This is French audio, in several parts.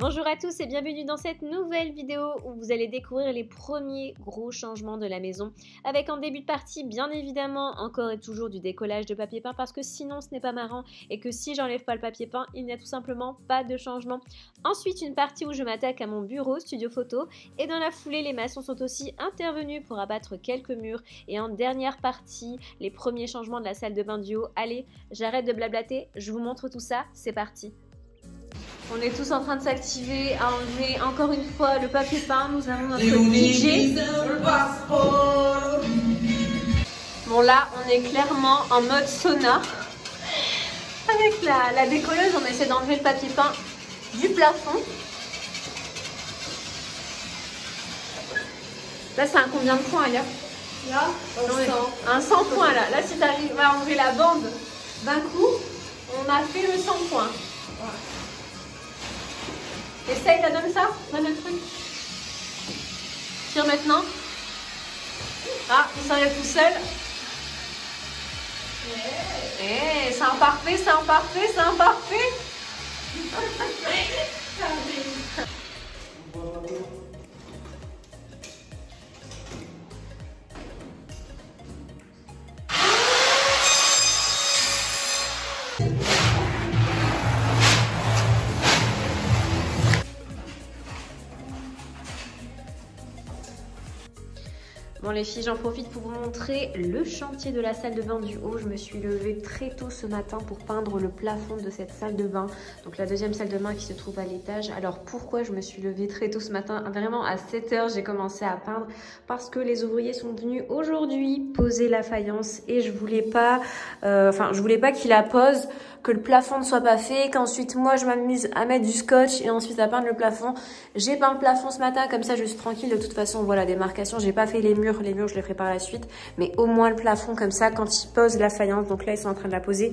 Bonjour à tous et bienvenue dans cette nouvelle vidéo où vous allez découvrir les premiers gros changements de la maison avec en début de partie bien évidemment encore et toujours du décollage de papier peint parce que sinon ce n'est pas marrant et que si j'enlève pas le papier peint il n'y a tout simplement pas de changement. Ensuite une partie où je m'attaque à mon bureau studio photo et dans la foulée les maçons sont aussi intervenus pour abattre quelques murs et en dernière partie les premiers changements de la salle de bain du haut. Allez j'arrête de blablater, je vous montre tout ça, c'est parti. On est tous en train de s'activer à enlever encore une fois le papier peint. Nous avons notre DJ. Bon là, on est clairement en mode sauna. Avec la, la décolleuse, on essaie d'enlever le papier peint du plafond. Là, c'est un combien de points, Aya Là, un 100. Un 100 points, là. Là, si tu arrives à enlever la bande d'un coup, on a fait le 100 points. Essaye, là, donne ça? Donne le truc. Tire maintenant. Ah, il s'enlève tout seul. Eh, c'est imparfait, c'est imparfait, c'est imparfait. Bon les filles, j'en profite pour vous montrer le chantier de la salle de bain du haut. Je me suis levée très tôt ce matin pour peindre le plafond de cette salle de bain. Donc la deuxième salle de bain qui se trouve à l'étage. Alors pourquoi je me suis levée très tôt ce matin? Vraiment à 7h j'ai commencé à peindre parce que les ouvriers sont venus aujourd'hui poser la faïence et je voulais pas, euh, enfin je voulais pas qu'ils la posent, que le plafond ne soit pas fait, qu'ensuite moi je m'amuse à mettre du scotch et ensuite à peindre le plafond. J'ai peint le plafond ce matin comme ça je suis tranquille. De toute façon voilà des marcations, j'ai pas fait les murs les murs, je les ferai par la suite. Mais au moins le plafond comme ça, quand ils posent la faïence, donc là ils sont en train de la poser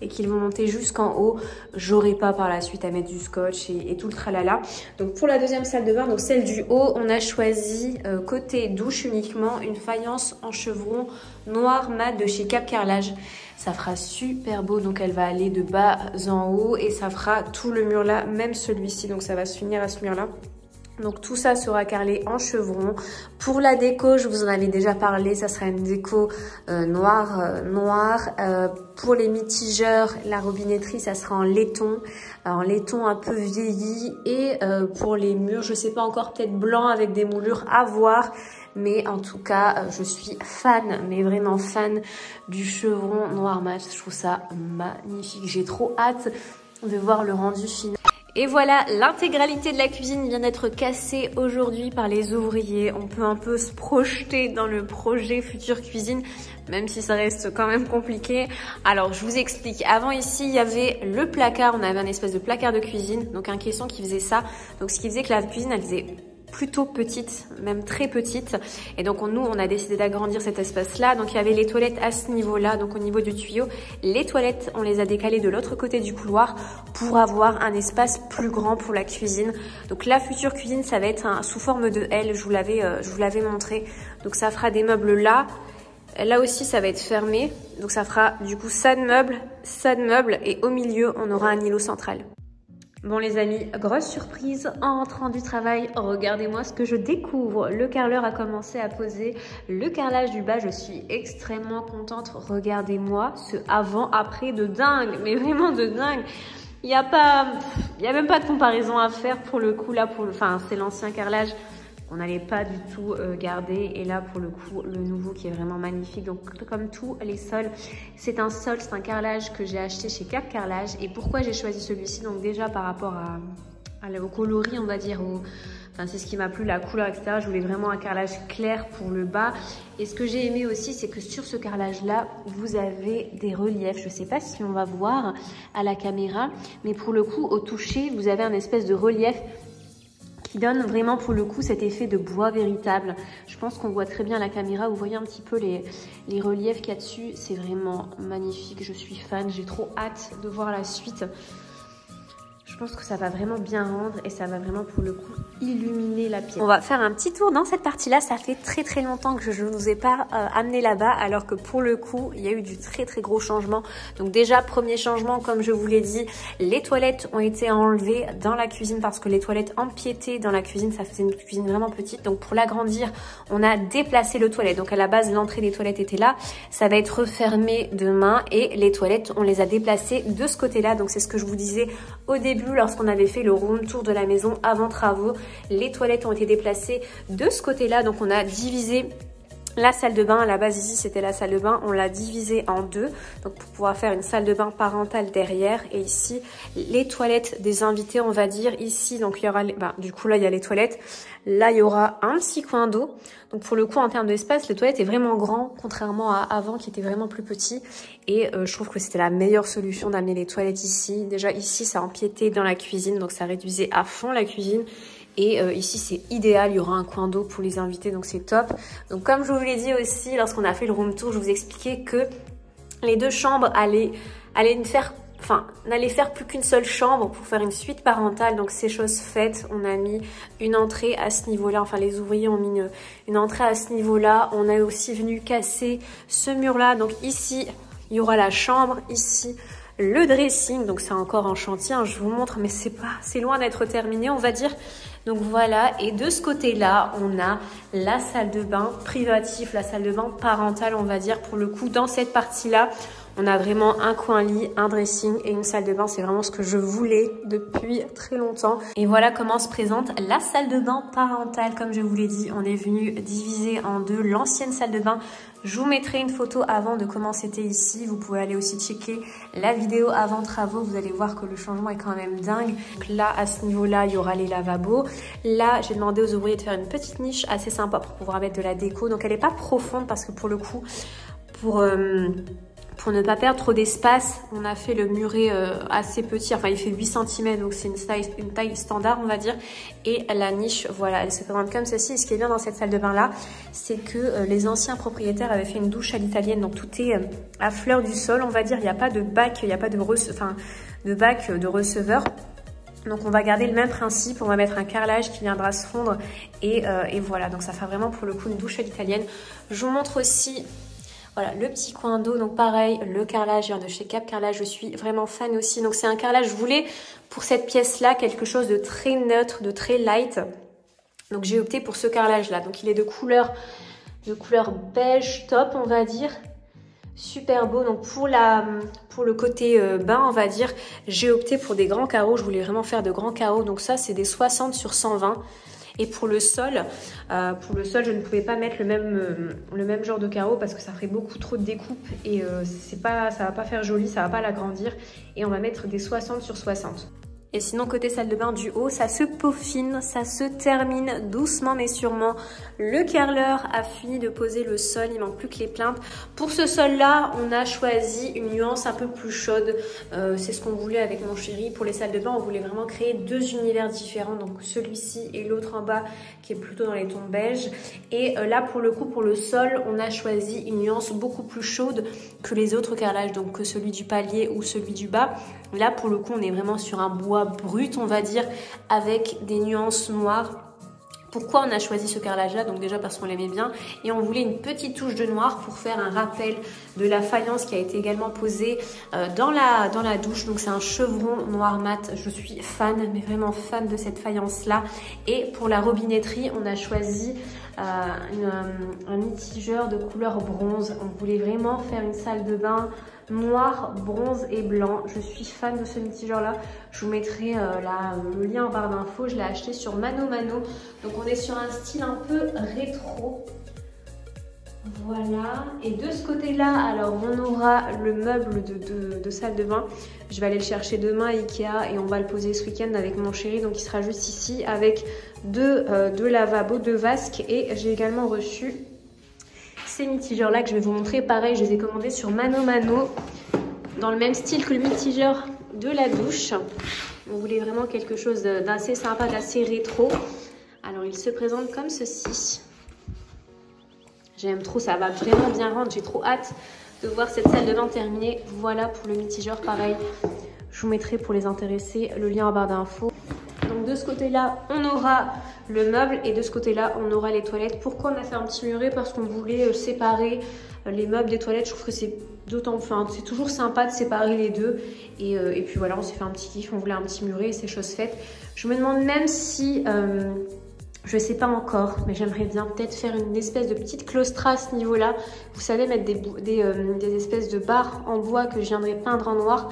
et qu'ils vont monter jusqu'en haut, j'aurai pas par la suite à mettre du scotch et, tout le tralala. Donc pour la deuxième salle de bain, donc celle du haut, on a choisi euh, côté douche uniquement une faïence en chevron noir mat de chez Cap Carrelage. Ça fera super beau, donc elle va aller de bas en haut et ça fera tout le mur là, même celui-ci, donc ça va se finir à ce mur là. Donc tout ça sera carrelé en chevron. Pour la déco, je vous en avais déjà parlé, ça sera une déco euh, noire. Euh, noire. Euh, pour les mitigeurs, la robinetterie, ça sera en laiton, en laiton un peu vieilli. Et pour les murs, je sais pas encore, peut-être blanc avec des moulures à voir. Mais en tout cas, je suis fan, mais vraiment fan du chevron noir mat. Je trouve ça magnifique. J'ai trop hâte de voir le rendu final. Et voilà, l'intégralité de la cuisine vient d'être cassée aujourd'hui par les ouvriers. On peut un peu se projeter dans le projet future cuisine, même si ça reste quand même compliqué. Alors, je vous explique. Avant ici, il y avait le placard. On avait un espèce de placard de cuisine, donc un caisson qui faisait ça. Donc, ce qui faisait que la cuisine, elle faisait plutôt petite, même très petite. Et donc nous, on a décidé d'agrandir cet espace-là. Donc il y avait les toilettes à ce niveau-là, donc au niveau du tuyau. Les toilettes, on les a décalées de l'autre côté du couloir pour avoir un espace plus grand pour la cuisine. Donc la future cuisine, ça va être sous forme de L, je vous l'avais euh, je vous l'avais montré. Donc ça fera des meubles là. Là aussi, ça va être fermé. Donc ça fera du coup ça de meubles, ça de meubles et au milieu, on aura un îlot central. Bon les amis, grosse surprise en rentrant du travail, regardez-moi ce que je découvre. Le carreleur a commencé à poser le carrelage du bas, je suis extrêmement contente. Regardez-moi ce avant-après de dingue, mais vraiment de dingue. Il n'y a pas, y a même pas de comparaison à faire pour le coup là, pour enfin c'est l'ancien carrelage on n'allait pas du tout euh, garder. Et là, pour le coup, le nouveau qui est vraiment magnifique. Donc, comme tous les sols, c'est un sol, c'est un carrelage que j'ai acheté chez Cap Carrelage. Et pourquoi j'ai choisi celui-ci? Donc déjà, par rapport au coloris, on va dire, Enfin, c'est ce qui m'a plu, la couleur, etc. Je voulais vraiment un carrelage clair pour le bas. Et ce que j'ai aimé aussi, c'est que sur ce carrelage-là, vous avez des reliefs. Je ne sais pas si on va voir à la caméra, mais pour le coup, au toucher, vous avez un espèce de relief donne vraiment pour le coup cet effet de bois véritable. Je pense qu'on voit très bien la caméra, vous voyez un petit peu les, les reliefs qu'il y a dessus. C'est vraiment magnifique, je suis fan, j'ai trop hâte de voir la suite. Je pense que ça va vraiment bien rendre et ça va vraiment pour le coup illuminer la pièce. On va faire un petit tour dans cette partie-là. Ça fait très très longtemps que je ne vous ai pas euh, amené là-bas alors que pour le coup, il y a eu du très très gros changement. Donc déjà, premier changement, comme je vous l'ai dit, les toilettes ont été enlevées dans la cuisine parce que les toilettes empiétaient dans la cuisine. Ça faisait une cuisine vraiment petite. Donc pour l'agrandir, on a déplacé le toilette. Donc à la base, l'entrée des toilettes était là. Ça va être refermé demain et les toilettes, on les a déplacées de ce côté-là. Donc c'est ce que je vous disais au début lorsqu'on avait fait le room tour de la maison avant travaux. Les toilettes ont été déplacées de ce côté-là, donc on a divisé la salle de bain, à la base ici c'était la salle de bain, on l'a divisée en deux. Donc pour pouvoir faire une salle de bain parentale derrière et ici les toilettes des invités on va dire. Ici donc il y aura, bah, du coup là il y a les toilettes, là il y aura un petit coin d'eau. Donc pour le coup en termes d'espace les toilettes est vraiment grand contrairement à avant qui était vraiment plus petit et euh, je trouve que c'était la meilleure solution d'amener les toilettes ici. Déjà ici ça empiétait dans la cuisine donc ça réduisait à fond la cuisine et euh, ici, c'est idéal, il y aura un coin d'eau pour les invités, donc c'est top. Donc comme je vous l'ai dit aussi, lorsqu'on a fait le room tour, je vous expliquais que les deux chambres allaient, allaient faire enfin, faire plus qu'une seule chambre pour faire une suite parentale. Donc, ces choses faites, on a mis une entrée à ce niveau-là. Enfin, les ouvriers ont mis une, une entrée à ce niveau-là. On a aussi venu casser ce mur-là. Donc, ici, il y aura la chambre. Ici, le dressing. Donc, c'est encore en chantier. Hein, je vous montre, mais c'est pas, c'est loin d'être terminé, on va dire. Donc voilà, et de ce côté-là, on a la salle de bain privative, la salle de bain parentale, on va dire, pour le coup, dans cette partie-là. On a vraiment un coin lit, un dressing et une salle de bain. C'est vraiment ce que je voulais depuis très longtemps. Et voilà comment se présente la salle de bain parentale. Comme je vous l'ai dit, on est venu diviser en deux l'ancienne salle de bain. Je vous mettrai une photo avant de comment c'était ici. Vous pouvez aller aussi checker la vidéo avant travaux. Vous allez voir que le changement est quand même dingue. Donc là, à ce niveau-là, il y aura les lavabos. Là, j'ai demandé aux ouvriers de faire une petite niche assez sympa pour pouvoir mettre de la déco. Donc elle n'est pas profonde parce que pour le coup, pour... Euh, pour ne pas perdre trop d'espace, on a fait le muret euh, assez petit, enfin il fait 8 cm, donc c'est une taille, standard on va dire. Et la niche, voilà, elle se présente comme ceci. Et ce qui est bien dans cette salle de bain là, c'est que euh, les anciens propriétaires avaient fait une douche à l'italienne, donc tout est euh, à fleur du sol on va dire. Il n'y a pas de bac, il n'y a pas de, de bac de receveur. Donc on va garder le même principe, on va mettre un carrelage qui viendra se fondre et, et voilà, donc ça fait vraiment pour le coup une douche à l'italienne. Je vous montre aussi voilà, le petit coin d'eau, donc pareil, le carrelage vient de chez Cap Carrelage, je suis vraiment fan aussi. Donc c'est un carrelage, je voulais pour cette pièce-là quelque chose de très neutre, de très light. Donc j'ai opté pour ce carrelage-là. Donc il est de couleur, de couleur beige top, on va dire. Super beau. Donc pour, la, pour le côté euh, bain, on va dire, j'ai opté pour des grands carreaux. Je voulais vraiment faire de grands carreaux. Donc ça, c'est des 60 sur 120. Et pour le sol, euh, pour le sol, je ne pouvais pas mettre le même, euh, le même genre de carreau parce que ça ferait beaucoup trop de découpe et euh, c'est pas, ça va pas faire joli, ça va pas l'agrandir. Et on va mettre des 60 sur 60. Et sinon, côté salle de bain du haut, ça se peaufine, ça se termine doucement mais sûrement. Le carreleur a fini de poser le sol, il manque plus que les plaintes. Pour ce sol-là, on a choisi une nuance un peu plus chaude. Euh, c'est ce qu'on voulait avec mon chéri. Pour les salles de bain, on voulait vraiment créer deux univers différents. Donc celui-ci et l'autre en bas qui est plutôt dans les tons beige. Et euh, là, pour le coup, pour le sol, on a choisi une nuance beaucoup plus chaude que les autres carrelages, donc que celui du palier ou celui du bas. Là, pour le coup, on est vraiment sur un bois brut, on va dire, avec des nuances noires. Pourquoi on a choisi ce carrelage là Donc déjà parce qu'on l'aimait bien et on voulait une petite touche de noir pour faire un rappel de la faïence qui a été également posée euh, dans, la, dans la douche. Donc c'est un chevron noir mat. Je suis fan, mais vraiment fan de cette faïence là. Et pour la robinetterie, on a choisi euh, un mitigeur de couleur bronze. On voulait vraiment faire une salle de bain noir, bronze et blanc. Je suis fan de ce mitigeur là. Je vous mettrai euh, le lien en barre d'infos. Je l'ai acheté sur Mano Mano. Donc on est sur un style un peu rétro. Voilà, et de ce côté-là, alors on aura le meuble de, salle de bain. Je vais aller le chercher demain à Ikea et on va le poser ce week-end avec mon chéri. Donc il sera juste ici avec deux, euh, deux lavabos, deux vasques. Et j'ai également reçu ces mitigeurs-là que je vais vous montrer. Pareil, je les ai commandés sur Mano Mano, dans le même style que le mitigeur de la douche. On voulait vraiment quelque chose d'assez sympa, d'assez rétro. Alors, il se présente comme ceci. J'aime trop, ça va vraiment bien rendre. J'ai trop hâte de voir cette salle de bain terminée. Voilà pour le mitigeur, pareil. Je vous mettrai pour les intéresser le lien en barre d'infos. De ce côté-là, on aura le meuble et de ce côté-là, on aura les toilettes. Pourquoi on a fait un petit muret? Parce qu'on voulait euh, séparer euh, les meubles des toilettes. Je trouve que c'est d'autant, enfin, c'est toujours sympa de séparer les deux. Et, euh, et puis voilà, on s'est fait un petit kiff, on voulait un petit muret et c'est chose faite. Je me demande même si... Euh, je sais pas encore, mais j'aimerais bien peut-être faire une espèce de petite claustra à ce niveau-là. Vous savez, mettre des, des, espèces de barres en bois que je viendrai peindre en noir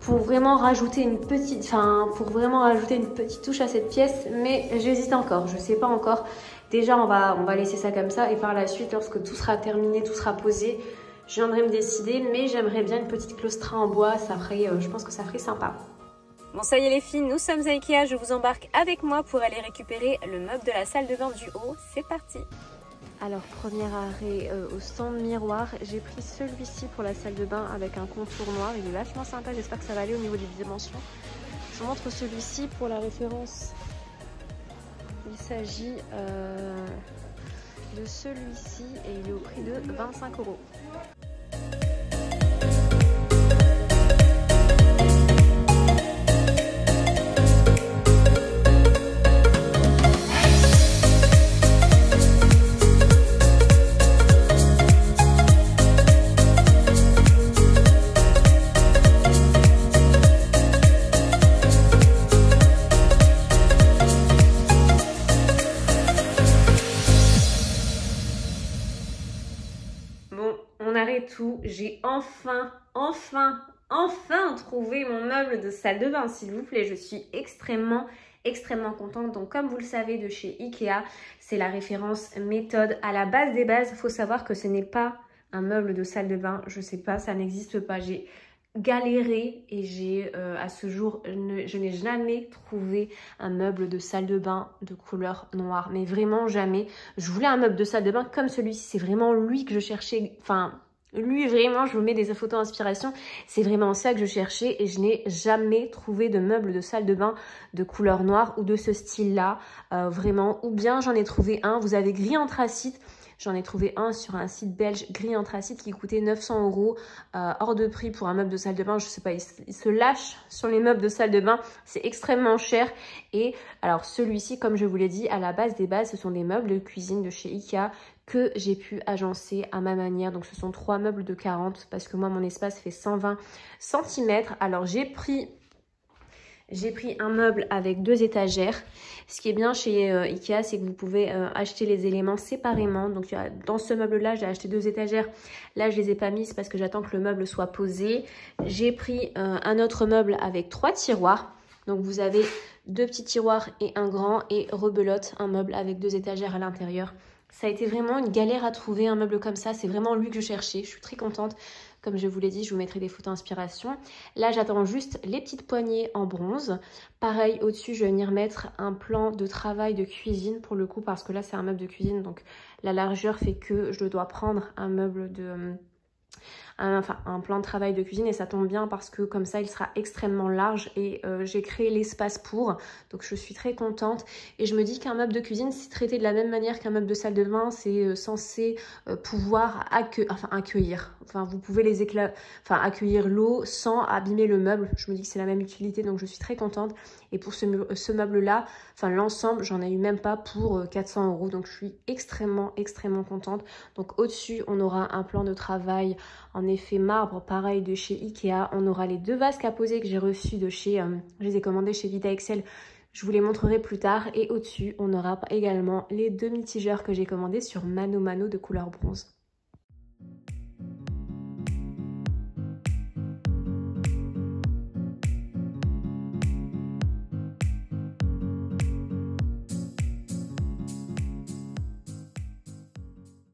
pour vraiment rajouter une petite, enfin, pour vraiment rajouter une petite touche à cette pièce. Mais j'hésite encore, je sais pas encore. Déjà, on va, on va laisser ça comme ça et par la suite, lorsque tout sera terminé, tout sera posé, je viendrai me décider. Mais j'aimerais bien une petite claustra en bois, ça ferait, euh, je pense que ça ferait sympa. Bon ça y est les filles, nous sommes à Ikea, je vous embarque avec moi pour aller récupérer le meuble de la salle de bain du haut. C'est parti alors, premier arrêt euh, au stand miroir. J'ai pris celui-ci pour la salle de bain avec un contour noir. Il est vachement sympa. J'espère que ça va aller au niveau des dimensions. Je vous montre celui-ci pour la référence. Il s'agit euh, de celui-ci et il est au prix de 25 euros. Enfin, enfin, enfin trouvé mon meuble de salle de bain, s'il vous plaît. Je suis extrêmement, extrêmement contente. Donc, comme vous le savez, de chez Ikea, c'est la référence méthode. À la base des bases, il faut savoir que ce n'est pas un meuble de salle de bain. Je sais pas, ça n'existe pas. J'ai galéré et j'ai euh, à ce jour je n'ai jamais trouvé un meuble de salle de bain de couleur noire mais vraiment jamais je voulais un meuble de salle de bain comme celui-ci c'est vraiment lui que je cherchais enfin lui, vraiment, je vous mets des photos d'inspiration. C'est vraiment ça que je cherchais et je n'ai jamais trouvé de meuble de salle de bain de couleur noire ou de ce style-là, euh, vraiment. Ou bien j'en ai trouvé un, vous avez gris anthracite. J'en ai trouvé un sur un site belge gris anthracite qui coûtait 900 euros euh, hors de prix pour un meuble de salle de bain. Je sais pas, il, se lâche sur les meubles de salle de bain. C'est extrêmement cher. Et alors celui-ci, comme je vous l'ai dit, à la base des bases, ce sont des meubles de cuisine de chez Ikea que j'ai pu agencer à ma manière. Donc ce sont trois meubles de 40 parce que moi mon espace fait 120 cm. Alors j'ai pris pris un meuble avec deux étagères. Ce qui est bien chez euh, Ikea, c'est que vous pouvez euh, acheter les éléments séparément. Donc dans ce meuble-là, j'ai acheté deux étagères. Là, je les ai pas mises parce que j'attends que le meuble soit posé. J'ai pris euh, un autre meuble avec trois tiroirs. Donc vous avez deux petits tiroirs et un grand et rebelote, un meuble avec deux étagères à l'intérieur. Ça a été vraiment une galère à trouver un meuble comme ça. C'est vraiment lui que je cherchais. Je suis très contente. Comme je vous l'ai dit, je vous mettrai des photos inspiration. Là, j'attends juste les petites poignées en bronze. Pareil, au-dessus, je vais venir mettre un plan de travail de cuisine pour le coup, parce que là, c'est un meuble de cuisine. Donc, la largeur fait que je dois prendre un meuble de un, plan de travail de cuisine et ça tombe bien parce que comme ça il sera extrêmement large et euh, j'ai créé l'espace pour. Donc je suis très contente et je me dis qu'un meuble de cuisine c'est traité de la même manière qu'un meuble de salle de bain c'est euh, censé euh, pouvoir accueillir. Enfin vous pouvez les enfin accueillir l'eau sans abîmer le meuble. Je me dis que c'est la même utilité donc je suis très contente. Et pour ce, ce meuble là enfin l'ensemble j'en ai eu même pas pour 400 euros. Donc je suis extrêmement extrêmement contente. Donc au dessus on aura un plan de travail en effet marbre, pareil de chez Ikea. On aura les deux vasques à poser que j'ai reçus de chez, euh, je les ai commandés chez Vita Excel. Je vous les montrerai plus tard. Et au-dessus, on aura également les deux mitigeurs que j'ai commandés sur Mano Mano de couleur bronze.